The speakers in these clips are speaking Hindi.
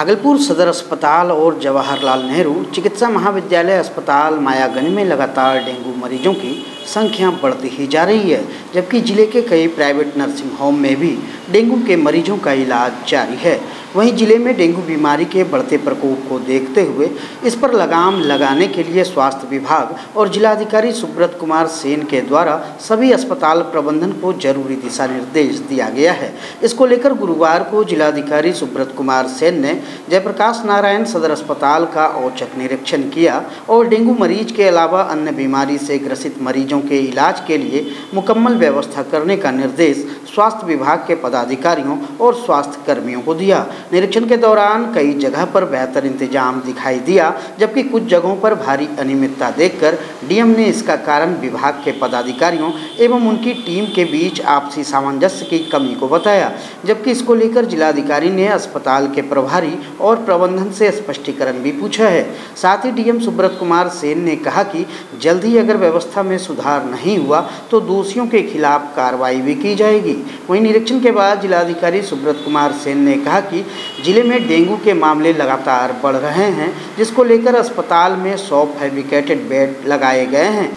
भागलपुर सदर अस्पताल और जवाहरलाल नेहरू चिकित्सा महाविद्यालय अस्पताल मायागंज में लगातार डेंगू मरीजों की संख्या बढ़ती ही जा रही है, जबकि ज़िले के कई प्राइवेट नर्सिंग होम में भी डेंगू के मरीजों का इलाज जारी है। वहीं ज़िले में डेंगू बीमारी के बढ़ते प्रकोप को देखते हुए इस पर लगाम लगाने के लिए स्वास्थ्य विभाग और जिलाधिकारी सुब्रत कुमार सेन के द्वारा सभी अस्पताल प्रबंधन को ज़रूरी दिशा निर्देश दिया गया है। इसको लेकर गुरुवार को जिलाधिकारी सुब्रत कुमार सेन ने जयप्रकाश नारायण सदर अस्पताल का औचक निरीक्षण किया और डेंगू मरीज़ के अलावा अन्य बीमारी से ग्रसित मरीजों के इलाज के लिए मुकम्मल व्यवस्था करने का निर्देश स्वास्थ्य विभाग के पदाधिकारियों और स्वास्थ्य कर्मियों को दिया। निरीक्षण के दौरान कई जगह पर बेहतर इंतज़ाम दिखाई दिया, जबकि कुछ जगहों पर भारी अनियमितता देखकर डीएम ने इसका कारण विभाग के पदाधिकारियों एवं उनकी टीम के बीच आपसी सामंजस्य की कमी को बताया, जबकि इसको लेकर जिलाधिकारी ने अस्पताल के प्रभारी और प्रबंधन से स्पष्टीकरण भी पूछा है। साथ ही डीएम सुब्रत कुमार सेन ने कहा कि जल्द ही अगर व्यवस्था में सुधार नहीं हुआ तो दोषियों के खिलाफ कार्रवाई भी की जाएगी। वहीं निरीक्षण के बाद जिलाधिकारी सुब्रत कुमार सेन ने कहा कि ज़िले में डेंगू के मामले लगातार बढ़ रहे हैं, जिसको लेकर अस्पताल में सौ फैब्रिकेटेड बेड लगाए गए हैं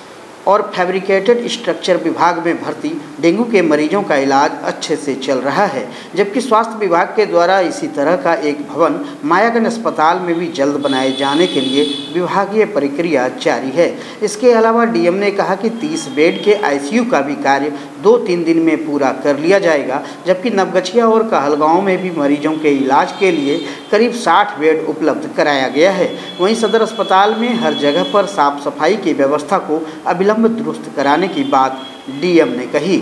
और फैब्रिकेटेड स्ट्रक्चर विभाग में भर्ती डेंगू के मरीजों का इलाज अच्छे से चल रहा है, जबकि स्वास्थ्य विभाग के द्वारा इसी तरह का एक भवन मायागंज अस्पताल में भी जल्द बनाए जाने के लिए विभागीय प्रक्रिया जारी है। इसके अलावा डीएम ने कहा कि 30 बेड के आईसीयू का भी कार्य दो तीन दिन में पूरा कर लिया जाएगा, जबकि नवगछिया और कहलगांव में भी मरीजों के इलाज के लिए करीब 60 बेड उपलब्ध कराया गया है। वहीं सदर अस्पताल में हर जगह पर साफ़ सफ़ाई की व्यवस्था को अविलंब दुरुस्त कराने की बात डीएम ने कही।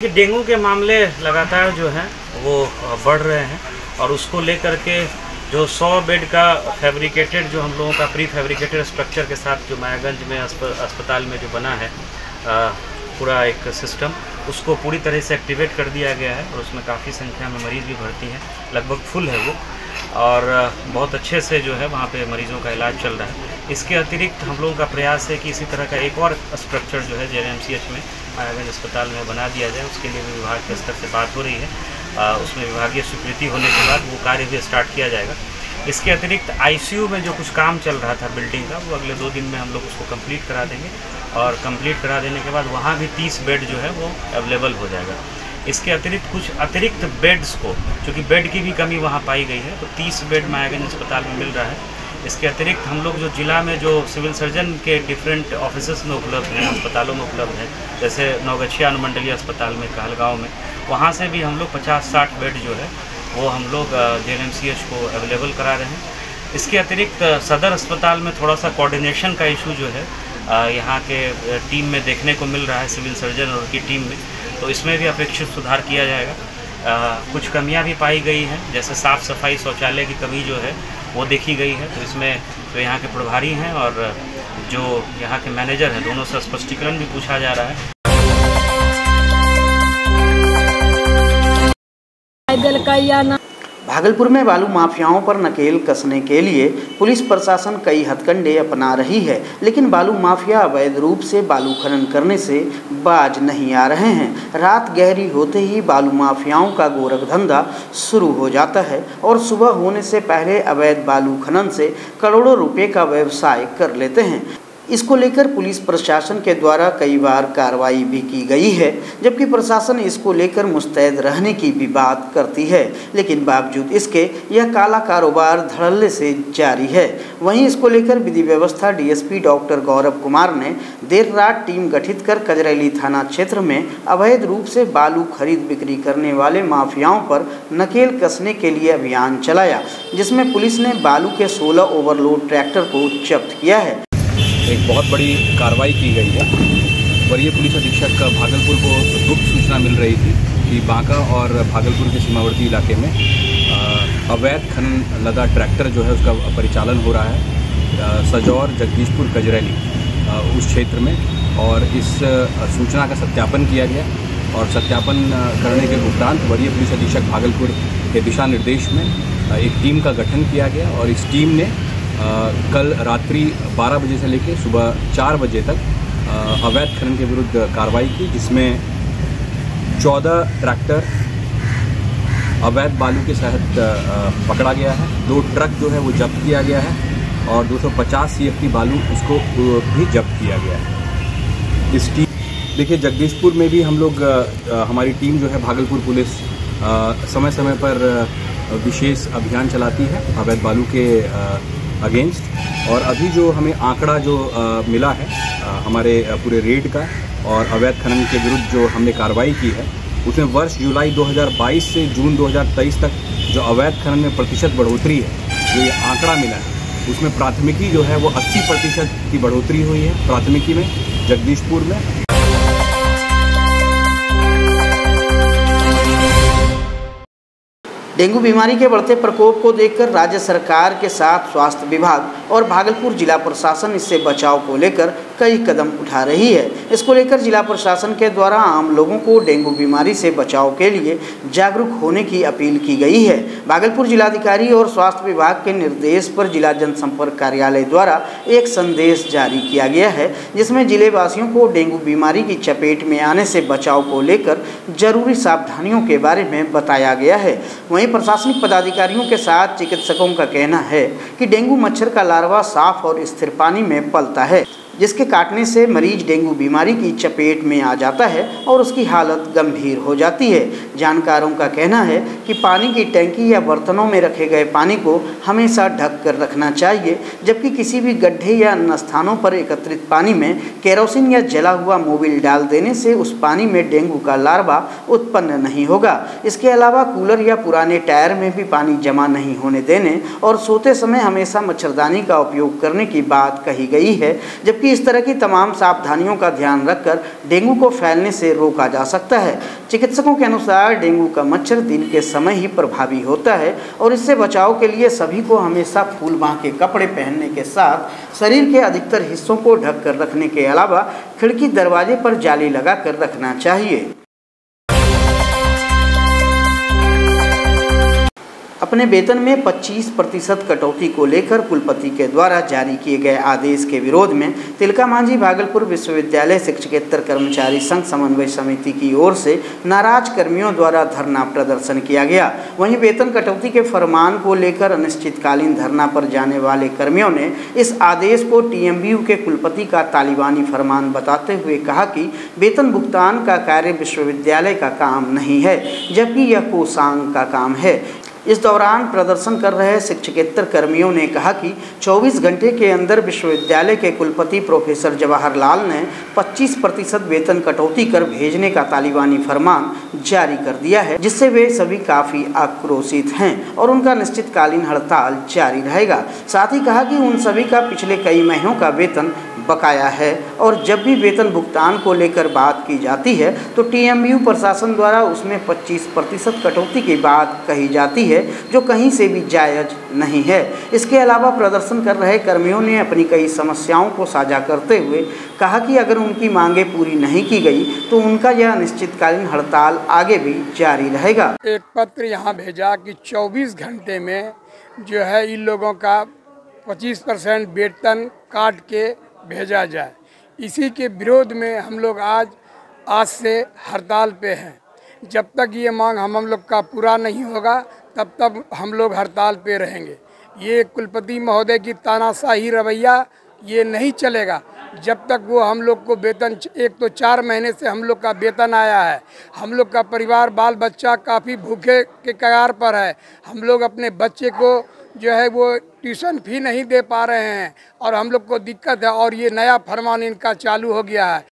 कि डेंगू के मामले लगातार जो हैं, वो बढ़ रहे हैं और उसको लेकर के जो 100 बेड का फैब्रिकेटेड जो हम लोगों का प्री फैब्रिकेटेड स्ट्रक्चर के साथ जो मायागंज में अस्पताल में जो बना है पूरा एक सिस्टम उसको पूरी तरह से एक्टिवेट कर दिया गया है और उसमें काफ़ी संख्या में मरीज़ भी भर्ती हैं। लगभग फुल है वो। और बहुत अच्छे से जो है वहाँ पे मरीज़ों का इलाज चल रहा है। इसके अतिरिक्त हम लोगों का प्रयास है कि इसी तरह का एक और स्ट्रक्चर जो है जे में मायागंज अस्पताल में बना दिया जाए। उसके लिए भी विभाग के स्तर से बात हो रही है। उसमें विभागीय स्वीकृति होने के बाद वो कार्य भी स्टार्ट किया जाएगा। इसके अतिरिक्त आईसीयू में जो कुछ काम चल रहा था बिल्डिंग का, वो अगले दो दिन में हम लोग उसको कंप्लीट करा देंगे। और कंप्लीट करा देने के बाद वहाँ भी तीस बेड जो है वो अवेलेबल हो जाएगा। इसके अतिरिक्त कुछ अतिरिक्त बेड्स को क्योंकि बेड की भी कमी वहाँ पाई गई है तो तीस बेड मायागंज अस्पताल में मिल रहा है। इसके अतिरिक्त हम लोग जो जिला में जो सिविल सर्जन के डिफरेंट ऑफ़िस में उपलब्ध हैं, अस्पतालों में उपलब्ध है, जैसे नवगछिया अनुमंडलीय अस्पताल में, कहलगाँव में, वहाँ से भी हम लोग पचास साठ बेड जो है वो हम लोग जे को अवेलेबल करा रहे हैं। इसके अतिरिक्त सदर अस्पताल में थोड़ा सा कोऑर्डिनेशन का इशू जो है यहाँ के टीम में देखने को मिल रहा है सिविल सर्जन और उनकी टीम में। तो इसमें भी अपेक्षित सुधार किया जाएगा। आ, कुछ कमियाँ भी पाई गई हैं जैसे साफ़ सफ़ाई शौचालय की कमी जो है वो देखी गई है। तो इसमें जो यहाँ के प्रभारी हैं और जो यहाँ के मैनेजर हैं दोनों से स्पष्टीकरण भी पूछा जा रहा है। भागलपुर में बालू माफियाओं पर नकेल कसने के लिए पुलिस प्रशासन कई हथकंडे अपना रही है, लेकिन बालू माफिया अवैध रूप से बालू खनन करने से बाज नहीं आ रहे हैं। रात गहरी होते ही बालू माफियाओं का गोरख धंधा शुरू हो जाता है और सुबह होने से पहले अवैध बालू खनन से करोड़ों रुपए का व्यवसाय कर लेते हैं। इसको लेकर पुलिस प्रशासन के द्वारा कई बार कार्रवाई भी की गई है, जबकि प्रशासन इसको लेकर मुस्तैद रहने की भी बात करती है, लेकिन बावजूद इसके, यह काला कारोबार धड़ल्ले से जारी है। वहीं इसको लेकर विधि व्यवस्था डीएसपी डॉक्टर गौरव कुमार ने देर रात टीम गठित कर कजरैली थाना क्षेत्र में अवैध रूप से बालू खरीद बिक्री करने वाले माफियाओं पर नकेल कसने के लिए अभियान चलाया, जिसमें पुलिस ने बालू के 16 ओवरलोड ट्रैक्टर को जब्त किया है। एक बहुत बड़ी कार्रवाई की गई है। वरीय पुलिस अधीक्षक भागलपुर को गुप्त सूचना मिल रही थी कि बांका और भागलपुर के सीमावर्ती इलाके में अवैध खनन लदा ट्रैक्टर जो है उसका परिचालन हो रहा है। सजौर जगदीशपुर कजरैली उस क्षेत्र में और इस सूचना का सत्यापन किया गया और सत्यापन करने के उपरांत वरीय पुलिस अधीक्षक भागलपुर के दिशा निर्देश में एक टीम का गठन किया गया और इस टीम ने कल रात्रि 12 बजे से लेकर सुबह 4 बजे तक अवैध खनन के विरुद्ध कार्रवाई की, जिसमें 14 ट्रैक्टर अवैध बालू के तहत पकड़ा गया है। दो ट्रक जो है वो जब्त किया गया है और 250 सीएफटी बालू उसको भी जब्त किया गया है। इस टीम, देखिए, जगदीशपुर में भी हम लोग हमारी टीम जो है भागलपुर पुलिस समय समय पर विशेष अभियान चलाती है, अवैध बालू के अगेंस्ट और अभी जो हमें आंकड़ा जो मिला है हमारे पूरे रेड का और अवैध खनन के विरुद्ध जो हमने कार्रवाई की है, उसमें वर्ष जुलाई 2022 से जून 2023 तक जो अवैध खनन में प्रतिशत बढ़ोतरी है, जो ये आंकड़ा मिला है, उसमें प्राथमिकी जो है वो 80 प्रतिशत की बढ़ोतरी हुई है प्राथमिकी में, जगदीशपुर में। डेंगू बीमारी के बढ़ते प्रकोप को देखकर राज्य सरकार के साथ स्वास्थ्य विभाग और भागलपुर जिला प्रशासन इससे बचाव को लेकर कई कदम उठा रही है। इसको लेकर जिला प्रशासन के द्वारा आम लोगों को डेंगू बीमारी से बचाव के लिए जागरूक होने की अपील की गई है। भागलपुर जिलाधिकारी और स्वास्थ्य विभाग के निर्देश पर जिला जनसंपर्क कार्यालय द्वारा एक संदेश जारी किया गया है, जिसमें ज़िले वासियों को डेंगू बीमारी की चपेट में आने से बचाव को लेकर ज़रूरी सावधानियों के बारे में बताया गया है। वहीं प्रशासनिक पदाधिकारियों के साथ चिकित्सकों का कहना है कि डेंगू मच्छर का लार्वा साफ़ और स्थिर पानी में पलता है। जिसके काटने से मरीज़ डेंगू बीमारी की चपेट में आ जाता है और उसकी हालत गंभीर हो जाती है। जानकारों का कहना है कि पानी की टैंकी या बर्तनों में रखे गए पानी को हमेशा ढक कर रखना चाहिए, जबकि किसी भी गड्ढे या अन्य स्थानों पर एकत्रित पानी में केरोसिन या जला हुआ मोबिल डाल देने से उस पानी में डेंगू का लार्वा उत्पन्न नहीं होगा। इसके अलावा कूलर या पुराने टायर में भी पानी जमा नहीं होने देने और सोते समय हमेशा मच्छरदानी का उपयोग करने की बात कही गई है जबकि इस तरह की तमाम सावधानियों का ध्यान रखकर डेंगू को फैलने से रोका जा सकता है। चिकित्सकों के अनुसार डेंगू का मच्छर दिन के समय ही प्रभावी होता है और इससे बचाव के लिए सभी को हमेशा फूल बाह के कपड़े पहनने के साथ शरीर के अधिकतर हिस्सों को ढककर रखने के अलावा खिड़की दरवाजे पर जाली लगा कर रखना चाहिए। अपने वेतन में 25 प्रतिशत कटौती को लेकर कुलपति के द्वारा जारी किए गए आदेश के विरोध में तिलका मांझी भागलपुर विश्वविद्यालय शिक्षकेतर कर्मचारी संघ समन्वय समिति की ओर से नाराज़ कर्मियों द्वारा धरना प्रदर्शन किया गया। वहीं वेतन कटौती के फरमान को लेकर अनिश्चितकालीन धरना पर जाने वाले कर्मियों ने इस आदेश को टीएमबीयू के कुलपति का तालिबानी फरमान बताते हुए कहा कि वेतन भुगतान का कार्य विश्वविद्यालय का काम नहीं है, जबकि यह कोषांग का काम है। इस दौरान प्रदर्शन कर रहे शिक्षकेतर कर्मियों ने कहा कि 24 घंटे के अंदर विश्वविद्यालय के कुलपति प्रोफेसर जवाहरलाल ने 25 प्रतिशत वेतन कटौती कर भेजने का तालिबानी फरमान जारी कर दिया है, जिससे वे सभी काफ़ी आक्रोशित हैं और उनका निश्चितकालीन हड़ताल जारी रहेगा। साथ ही कहा कि उन सभी का पिछले कई महीनों का वेतन बकाया है और जब भी वेतन भुगतान को लेकर बात की जाती है तो टीएमयू प्रशासन द्वारा उसमें 25 प्रतिशत कटौती की बात कही जाती है, जो कहीं से भी जायज़ नहीं है। इसके अलावा प्रदर्शन कर रहे कर्मियों ने अपनी कई समस्याओं को साझा करते हुए कहा कि अगर उनकी मांगे पूरी नहीं की गई तो उनका यह अनिश्चितकालीन हड़ताल आगे भी जारी रहेगा। एक पत्र यहाँ भेजा कि 24 घंटे में जो है इन लोगों का 25 परसेंट वेतन काट के भेजा जाए। इसी के विरोध में हम लोग आज आज से हड़ताल पे हैं। जब तक ये मांग हम हम लोग का पूरा नहीं होगा, तब तक हम लोग हड़ताल पे रहेंगे। ये कुलपति महोदय की तानाशाही रवैया ये नहीं चलेगा। जब तक वो हम लोग को वेतन, एक तो चार महीने से हम लोग का वेतन आया है। हम लोग का परिवार, बाल बच्चा काफ़ी भूखे के कगार पर है। हम लोग अपने बच्चे को जो है वो ट्यूशन फ़ी नहीं दे पा रहे हैं और हम लोग को दिक्कत है और ये नया फरमान इनका चालू हो गया है।